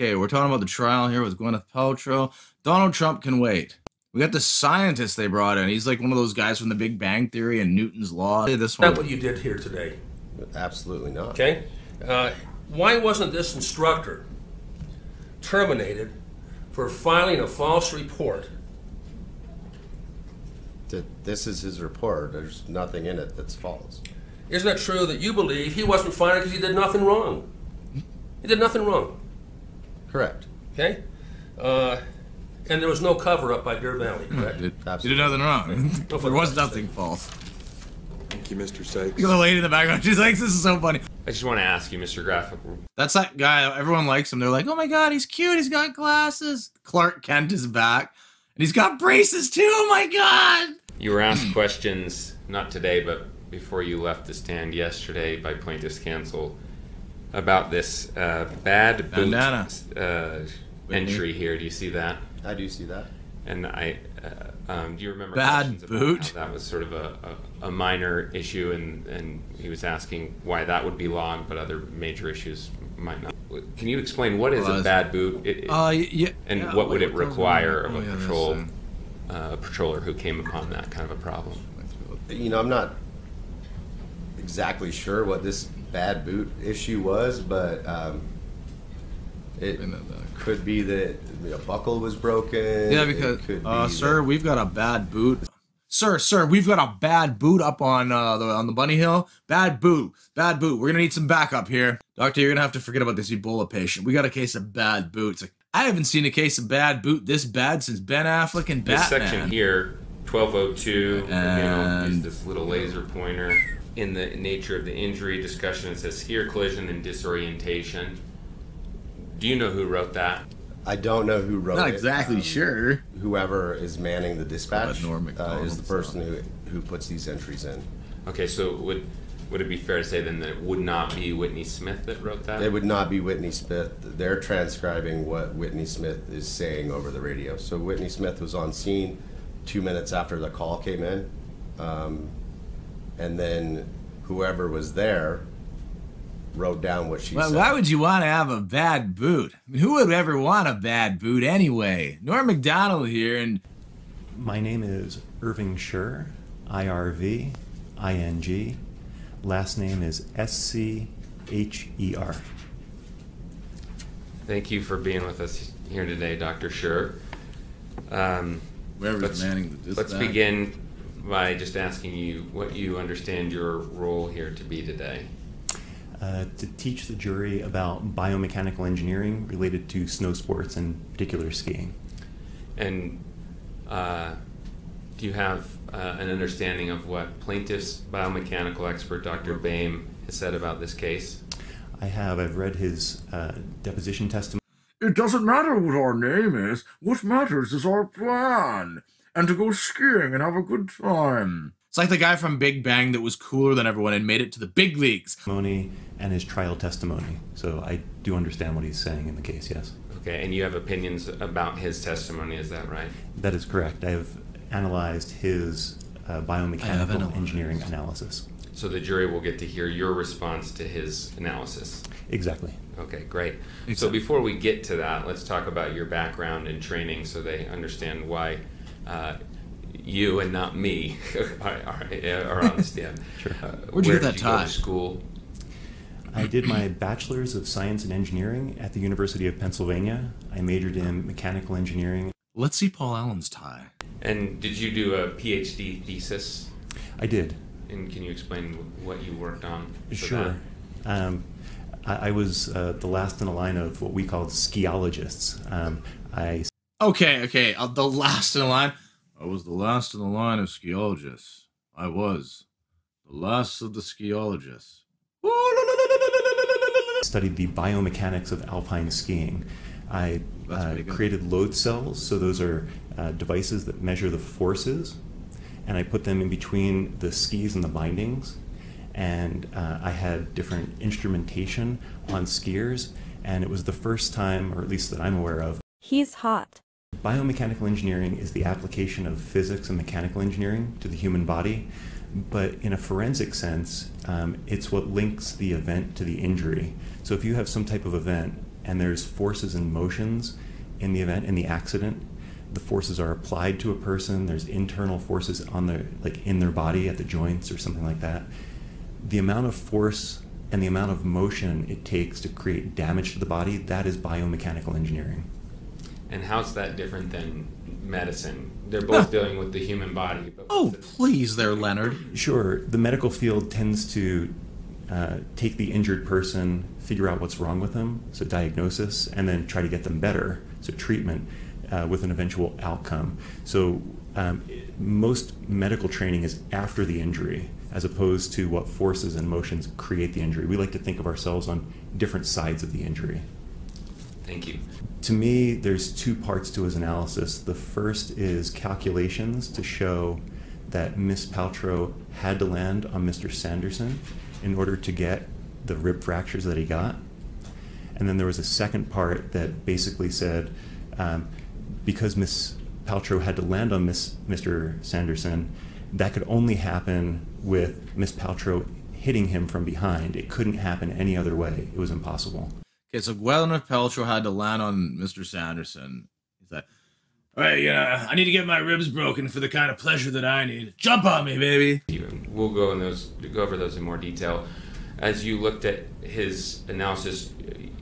Okay, we're talking about the trial here with Gwyneth Paltrow. Donald Trump can wait. We got the scientist they brought in. He's like one of those guys from the Big Bang Theory and Newton's Law. Hey, This Not one. what you did here today, Absolutely not. okay? Uh, why wasn't this instructor terminated for filing a false report? Th- This is his report. There's nothing in it that's false. Isn't it true that you believe he wasn't fired because he did nothing wrong? He did nothing wrong, Correct. okay? Uh, and there was no cover up by Deer Valley, correct? Did, Absolutely. you did nothing wrong. No there was nothing false. Thank you, Mr. Sykes. The lady in the background. She's like, this is so funny. I just want to ask you, Mr. Graphic. That's that guy. Everyone likes him. They're like, oh my god, he's cute. He's got glasses. Clark Kent is back. And he's got braces too. Oh my god. You were asked questions, not today, but before you left the stand yesterday by plaintiff's counsel about this uh, bad boot Bandana. uh, entry here. Do you see that? I do see that. And I, uh, um, do you remember Bad boot? that was sort of a, a, a minor issue, and, and he was asking why that would be long, but other major issues might not. Can you explain what is Well, a bad boot? It- it- Uh, yeah. and yeah, what would it require on? of Oh, a yeah, patrol, that's, uh, a patroller who came upon that kind of a problem? You know, I'm not exactly sure what this bad boot issue was, but um, it Bring that back. could be that a buckle was broken. Yeah, because could uh, sir, that- we've got a bad boot. Sir, sir, we've got a bad boot up on uh, the on the bunny hill. Bad boot, bad boot. We're gonna need some backup here, doctor. You're gonna have to forget about this Ebola patient. We got a case of bad boots. Like, I haven't seen a case of bad boot this bad since Ben Affleck and This Batman. section here, 1202, again, I'll use this little laser pointer. In the nature of the injury discussion, it says skier collision and disorientation. Do you know who wrote that? I don't know who wrote Not it. exactly Um, sure. Whoever is manning the dispatch Norm uh, is the person who who puts these entries in. Okay, so would would it be fair to say then that it would not be Whitney Smith that wrote that? It would not be Whitney Smith. They're transcribing what Whitney Smith is saying over the radio. So Whitney Smith was on scene two minutes after the call came in, um, and then whoever was there wrote down what she Why, said. why would you want to have a bad boot? I mean, who would ever want a bad boot anyway? Norm Macdonald here, and My name is Irving Scher, I R V I N G. Last name is S C H E R. Thank you for being with us here today, Dr. Scher. Um, whoever's let's, manning the dispatch. let's begin by just asking you what you understand your role here to be today. Uh, to teach the jury about biomechanical engineering related to snow sports and particular skiing. And uh, do you have uh, an understanding of what plaintiff's biomechanical expert, Dr. Boehm, has said about this case? I have, I've read his uh, deposition testimony. It doesn't matter what our name is. What matters is our plan. And to go skiing and have a good time. It's like the guy from Big Bang that was cooler than everyone and made it to the big leagues. testimony and his trial testimony. So I do understand what he's saying in the case, yes. Okay, and you have opinions about his testimony, is that right? That is correct. I have analyzed his uh, biomechanical analyzed. engineering analysis. So the jury will get to hear your response to his analysis. Exactly. Okay, great. So before we get to that, let's talk about your background and training so they understand why uh, you and not me are, are, are on the stand. Sure. Uh, Where'd you get that did you go tie? school? I did my Bachelor's of Science and Engineering at the University of Pennsylvania. I majored in mechanical engineering. Let's see Paul Allen's tie. And did you do a PhD thesis? I did. And can you explain what you worked on? for Sure. Um, I, I was uh, the last in a line of what we called skiologists. Um, I Okay, okay. Uh, the last in the line. I was the last in the line of skiologists. I was the last of the skiologists. studied the biomechanics of alpine skiing. I uh, created load cells, so those are uh, devices that measure the forces, and I put them in between the skis and the bindings. And uh, I had different instrumentation on skiers, and it was the first time, or at least that I'm aware of, He's hot. Biomechanical engineering is the application of physics and mechanical engineering to the human body, but in a forensic sense, um, it's what links the event to the injury. So if you have some type of event, and there's forces and motions in the event, in the accident. The forces are applied to a person. There's internal forces on their, like in their body at the joints or something like that. The amount of force and the amount of motion it takes to create damage to the body, that is biomechanical engineering. And how's that different than medicine? They're both dealing with the human body. But Oh, please, there, Leonard. Sure, the medical field tends to uh, take the injured person, figure out what's wrong with them, so diagnosis, and then try to get them better, so treatment uh, with an eventual outcome. So um, most medical training is after the injury, as opposed to what forces and motions create the injury. We like to think of ourselves on different sides of the injury. Thank you. To me, there's two parts to his analysis. The first is calculations to show that Miss Paltrow had to land on Mr. Sanderson in order to get the rib fractures that he got. And then there was a second part that basically said um, because Miss Paltrow had to land on Miss, Mr. Sanderson, that could only happen with Miss Paltrow hitting him from behind. It couldn't happen any other way. It was impossible. Okay, so Gwyneth Paltrow had to land on Mr. Sanderson. He's like, all right, yeah, I need to get my ribs broken for the kind of pleasure that I need. Jump on me, baby. We'll go in those go over those in more detail. As you looked at his analysis,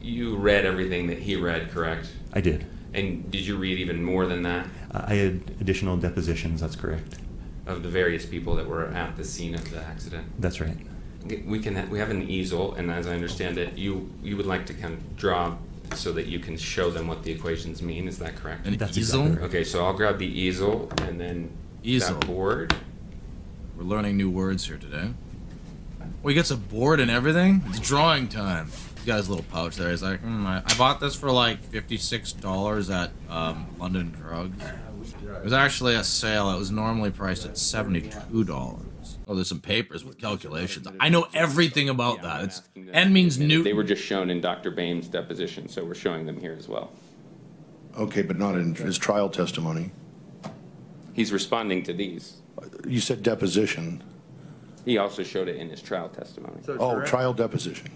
you read everything that he read, correct? I did. And did you read even more than that Uh, I had additional depositions, that's correct. of the various people that were at the scene of the accident? That's right. We can we have an easel, and as I understand it, you you would like to kind of draw so that you can show them what the equations mean. Is that correct? An That's easel? exactly. Okay, so I'll grab the easel and then Easel. that board. We're learning new words here today. Well, he gets a board and everything? It's drawing time. He's got his little pouch there. He's like, hmm, I, I bought this for like $56 at um, London Drugs. It was actually a sale. It was normally priced at $72. Oh, there's some papers with calculations. I know everything about that. It's N means new. They were just shown in Dr. Boehm's deposition, so we're showing them here as well. Okay, but not in his trial testimony. He's responding to these. You said deposition. He also showed it in his trial testimony. Oh, trial deposition.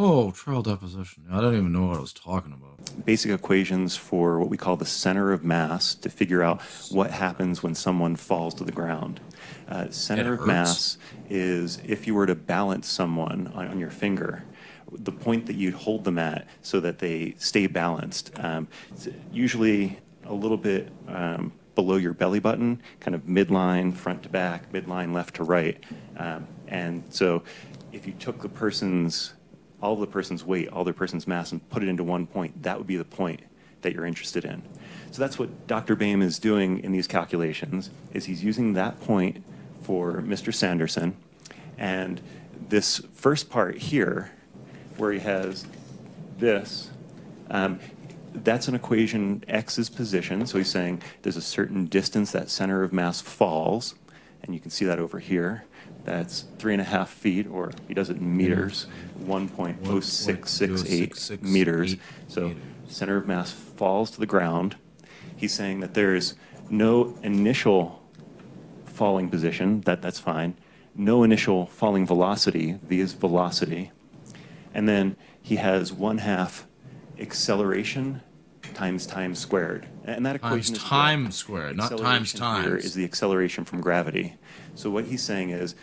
Oh, trial deposition. I don't even know what I was talking about. Basic equations for what we call the center of mass to figure out what happens when someone falls to the ground. Uh, center of mass is if you were to balance someone on, on your finger, the point that you'd hold them at so that they stay balanced. Um, it's usually a little bit um, below your belly button, kind of midline, front to back, midline, left to right. Um, and so if you took the person's, all of the person's weight, all the person's mass, and put it into one point, that would be the point that you're interested in. So that's what Dr. Boehm is doing in these calculations, is he's using that point for Mr. Sanderson. And this first part here, where he has this, um, that's an equation, x is position, so he's saying there's a certain distance that center of mass falls, and you can see that over here. That's three and a half feet, or he does it in meters, mm-hmm. 1.0668 1.0668 meters. So center of mass falls to the ground. He's saying that there's no initial falling position, that, that's fine. No initial falling velocity, v is velocity. And then he has one half acceleration times time squared. And that Times is time squared, not times times. is the acceleration from gravity. So what he's saying is,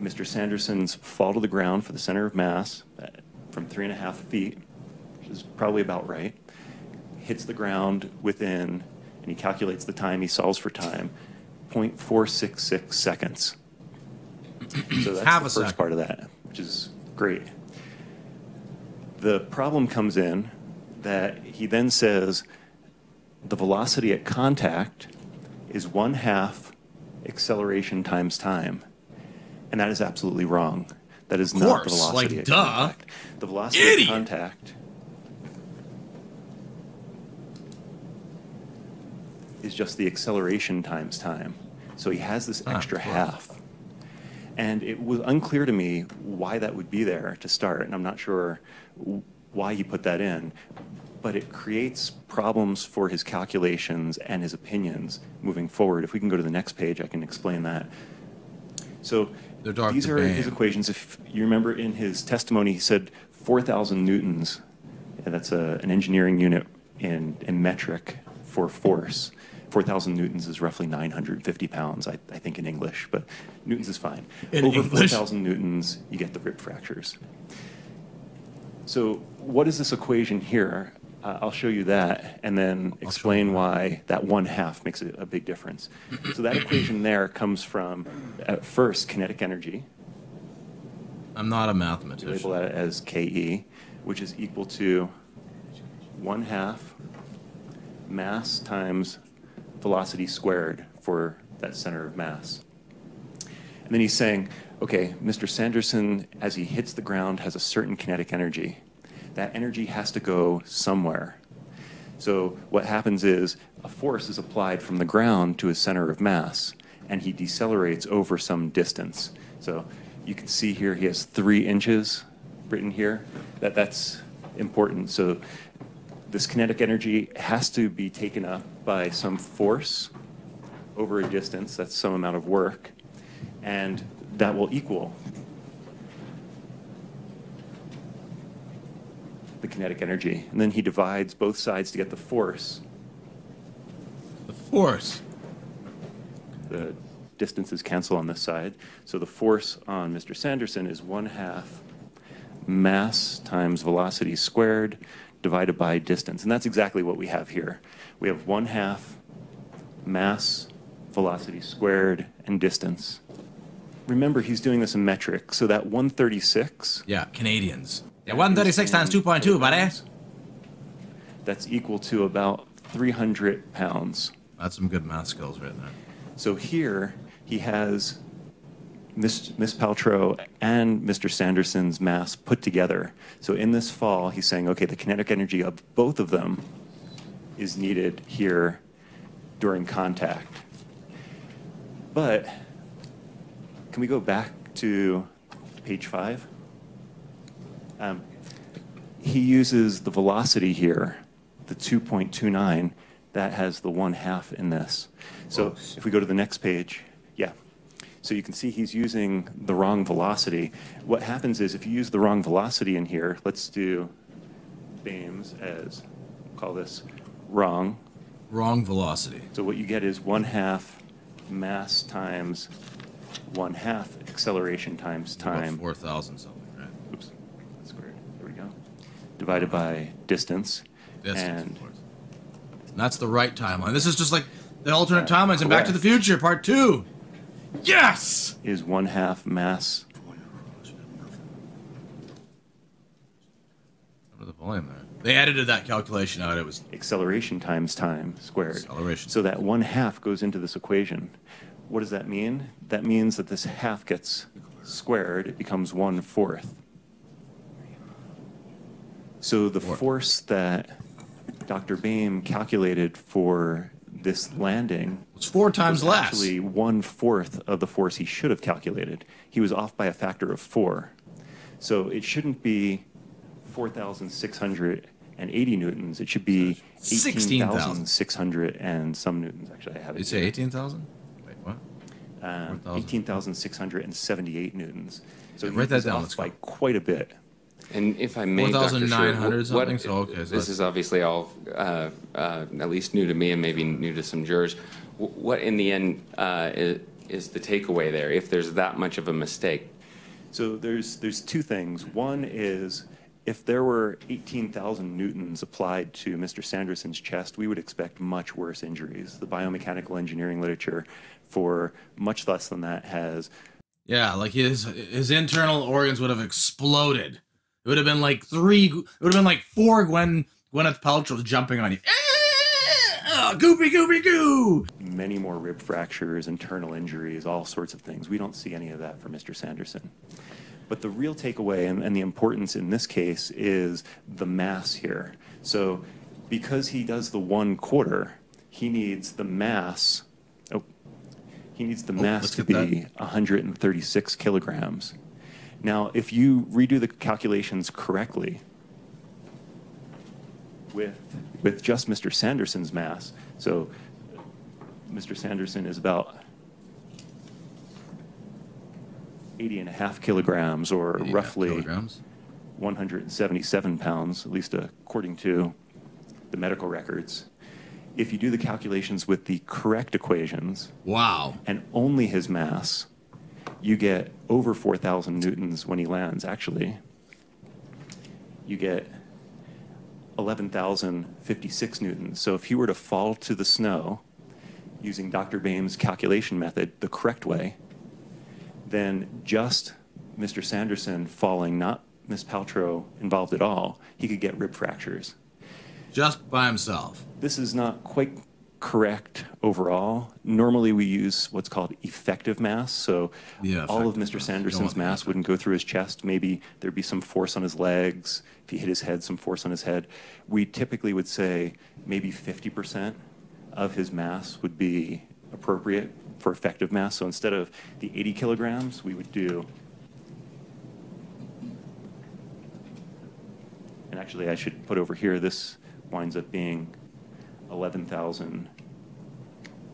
Mr. Sanderson's fall to the ground for the center of mass uh, from three and a half feet, which is probably about right, hits the ground within, and he calculates the time, he solves for time, 0.466 seconds. So that's Half the first second. part of that, which is great. The problem comes in that he then says the velocity at contact is one half acceleration times time. And that is absolutely wrong. That is not the velocity like, at duh. contact. The velocity Idiot. at contact is just the acceleration times time. So he has this Ah, extra course. half. And it was unclear to me why that would be there to start, and I'm not sure why he put that in. But it creates problems for his calculations and his opinions moving forward. If we can go to the next page, I can explain that. So They're Dr. these are his equations. If you remember in his testimony, he said 4,000 newtons And that's a, an engineering unit in, in metric for force. 4,000 newtons is roughly 950 pounds, I, I think in English, but newtons is fine. In Over 4,000 newtons, you get the rib fractures. So what is this equation here? Uh, I'll show you that and then explain why that one half makes a, a big difference. So that equation there comes from, at first, kinetic energy, I'm not a mathematician. label that as KE, which is equal to one half mass times velocity squared for that center of mass. And then he's saying, okay, Mr. Sanderson, as he hits the ground, has a certain kinetic energy. That energy has to go somewhere. So what happens is a force is applied from the ground to his center of mass, and he decelerates over some distance. So you can see here he has three inches written here. That that's important. So this kinetic energy has to be taken up by some force over a distance. That's some amount of work, and that will equal the kinetic energy. And then he divides both sides to get the force. The force. The distances cancel on this side. So the force on Mr. Sanderson is one half mass times velocity squared divided by distance. And that's exactly what we have here. We have one half mass, velocity squared, and distance. Remember, he's doing this in metric, so that 136 Yeah, Canadians. Yeah, 136 times 2.2, buddy. that's equal to about 300 pounds. That's some good math skills right there. So here he has Miss, Miss Paltrow and Mr. Sanderson's mass put together. So in this fall, he's saying, okay, the kinetic energy of both of them is needed here during contact. But can we go back to page five? Um, he uses the velocity here, the 2.29, that has the one half in this. So if we go to the next page, yeah. So you can see he's using the wrong velocity. What happens is if you use the wrong velocity in here, let's do beams as, call this wrong. Wrong velocity. So what you get is one half mass times one half acceleration times time. About time. 4,000 something, right? Oops, that's squared. There we go. Divided by distance. Distance, And. And that's the right timeline. This is just like the alternate timelines in Back to the Future, part two. Yes! is one half mass What the volume there? They edited that calculation out. It was acceleration times time squared. Acceleration. So that one half goes into this equation. What does that mean? That means that this half gets squared, it becomes one fourth. So the Four. force that Dr. Boehm calculated for this landing it's four times was less. actually one fourth of the force he should have calculated. He was off by a factor of four. So it shouldn't be 4,680 newtons. It should be 18,600 and some newtons. Actually, I have it. You say here. 18,000? Wait, what? Um, 18,678 newtons. So Yeah, he write that was down. off Let's by quite a bit. And if I may, Dr. Scher, 4,900 what- So, okay, so this is obviously all uh, uh, at least new to me and maybe new to some jurors. Wh- What, in the end, uh, is, is the takeaway there? If there's that much of a mistake, So there's there's two things. One is if there were 18,000 newtons applied to Mr. Sanderson's chest, we would expect much worse injuries. The biomechanical engineering literature for much less than that has Yeah, like his his internal organs would have exploded. It would have been like three. It would have been like four Gwen Gwyneth Paltrow jumping on you. Ah, goopy goopy goo. many more rib fractures, internal injuries, all sorts of things. We don't see any of that for Mr. Sanderson. But the real takeaway and, and the importance in this case is the mass here. So because he does the one quarter, he needs the mass. Oh, he needs the mass to be 136 kilograms. Now, if you redo the calculations correctly, with with just Mr. Sanderson's mass. So Mr. Sanderson is about 80 and a half kilograms or roughly kilograms. 177 pounds, at least according to the medical records. If you do the calculations with the correct equations Wow. and only his mass, you get over 4,000 newtons when he lands, actually. You get 11,056 newtons. So if he were to fall to the snow using Dr. Boehm's calculation method the correct way, then just Mr. Sanderson falling, not Miss Paltrow involved at all, he could get rib fractures. Just by himself. This is not quite correct overall. Normally, we use what's called effective mass. So Yeah, all of effective mass. Mr. Sanderson's mass wouldn't go through his chest. Maybe there'd be some force on his legs. If he hit his head, some force on his head. We typically would say maybe 50% of his mass would be appropriate for effective mass. So instead of the 80 kilograms, we would do And actually, I should put over here, this winds up being 11,000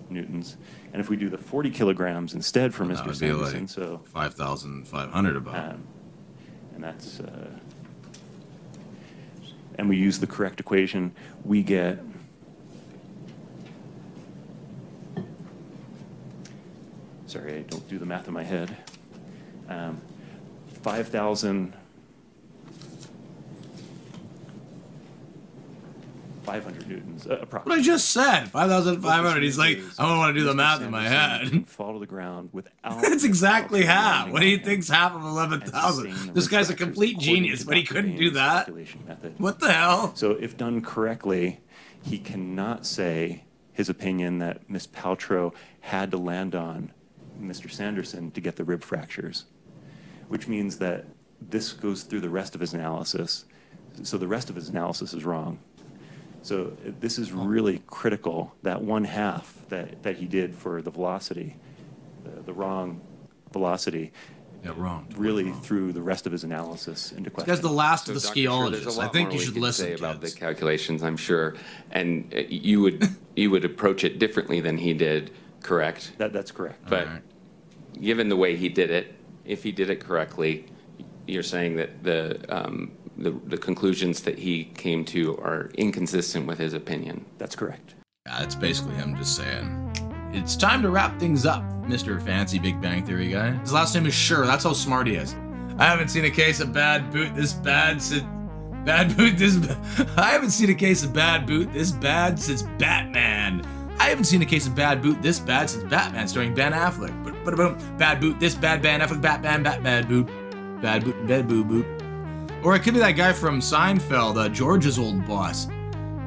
newtons. And if we do the 40 kilograms instead for Mr. be like so, 5,500 about. um, and that's, uh, and we use the correct equation, we get sorry, I don't do the math in my head. Um, 5,000 500 newtons, uh, What I just said, 5,500. He's like, I don't want to do the math in my head. Fall to the ground without. That's exactly half. What do you think's half of 11,000? This guy's a complete genius, but he couldn't do that. What the hell? So if done correctly, he cannot say his opinion that Miss Paltrow had to land on Mr. Sanderson to get the rib fractures, which means that this goes through the rest of his analysis. So the rest of his analysis is wrong. So uh, this is really critical, that one half that, that he did for the velocity, the, the wrong velocity, Yeah, wrong. really threw the rest of his analysis into question. guy's the last of the So, Dr. Scher, there's a skiologists. I think you should listen, say about the calculations, I'm sure, and uh, you would you would approach it differently than he did, correct? That, that's correct. But Alright. given the way he did it, if he did it correctly, you're saying that the um, the, the conclusions that he came to are inconsistent with his opinion. That's correct. Yeah, it's basically him just saying, it's time to wrap things up, Mr. Fancy Big Bang Theory guy. His last name is Sure. That's how smart he is. I haven't seen a case of bad boot this bad since. Bad boot this. ba- I haven't seen a case of bad boot this bad since Batman. I haven't seen a case of bad boot this bad since Batman starring Ben Affleck. But but boom, bad boot this bad Ben Affleck Batman bat bad boot, bad boot bad boo boot. Or it could be that guy from Seinfeld, uh, George's old boss.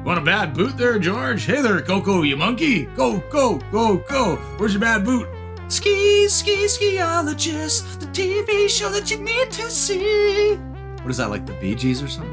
Want a bad boot there, George? Hey there, Coco, you monkey. Go, go, go, go. Where's your bad boot? Ski, ski, skiologist, the TV show that you need to see. What is that, like the Bee Gees or something?